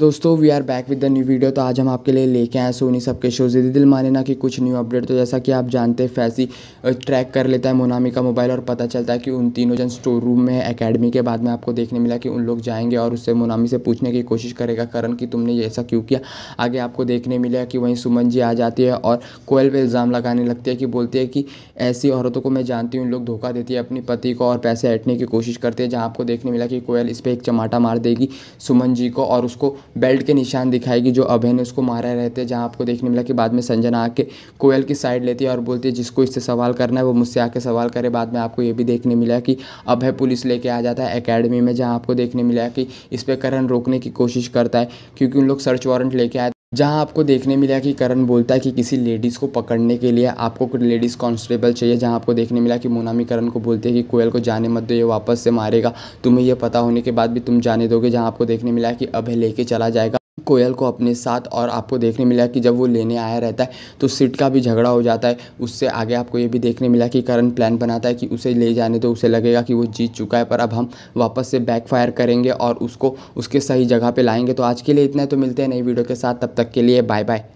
दोस्तों we are back with the new video तो आज हम आपके लिए लेके आए सोनी सबके शो से दिल माने ना कि कुछ न्यू अपडेट तो जैसा कि आप जानते हैं फैसी ट्रैक कर लेता है मोनामी का मोबाइल और पता चलता है कि उन तीनों जन स्टोर रूम में है एकेडमी के बाद में आपको देखने मिला कि उन लोग जाएँगे और उससे मोनामी से पूछने की कोशिश करेगा करण कि तुमने ये ऐसा क्यों किया? आगे आपको देखने मिला कि वहीं सुमन जी आ जाती है और कोयल पर इल्ज़ाम लगाने लगती है कि बोलती है कि ऐसी औरतों को मैं जानती हूँ उन लोग धोखा देती है अपनी पति को और पैसे ऐटने की कोशिश करते हैं, जहाँ आपको देखने मिला कि कोयल इस पर एक चमाटा मार देगी सुमन जी को और उसको बेल्ट के निशान दिखाएगी जो अभय ने उसको मारा रहते हैं, जहाँ आपको देखने मिला कि बाद में संजना आके कोयल की साइड लेती है और बोलती है, जिसको इससे सवाल करना है, वो मुझसे आके सवाल करे। बाद में आपको ये भी देखने मिला कि अभय पुलिस लेके आ जाता है अकेडमी में, जहाँ आपको देखने मिला कि इस पर करण रोकने की कोशिश करता है, क्योंकि उन लोग सर्च वारंट लेके आए जहाँ आपको देखने मिला कि करण बोलता है कि किसी लेडीज़ को पकड़ने के लिए आपको कुछ लेडीज़ कांस्टेबल चाहिए, जहाँ आपको देखने मिला कि मोनामी करण को बोलते हैं कि कोयल को जाने मत दो, ये वापस से मारेगा। तुम्हें यह पता होने के बाद भी तुम जाने दोगे, जहाँ आपको देखने मिला कि अभय लेके चला जाएगा। कोयल को अपने साथ और आपको देखने मिला कि जब वो लेने आया रहता है तो सीट का भी झगड़ा हो जाता है। उससे आगे आपको ये भी देखने मिला कि करण प्लान बनाता है कि उसे ले जाने तो उसे लगेगा कि वो जीत चुका है, पर अब हम वापस से बैक फायर करेंगे और उसको उसके सही जगह पर लाएँगे। तो आज के लिए इतना तो मिलते हैं नई वीडियो के साथ। तब तक के लिए बाय बाय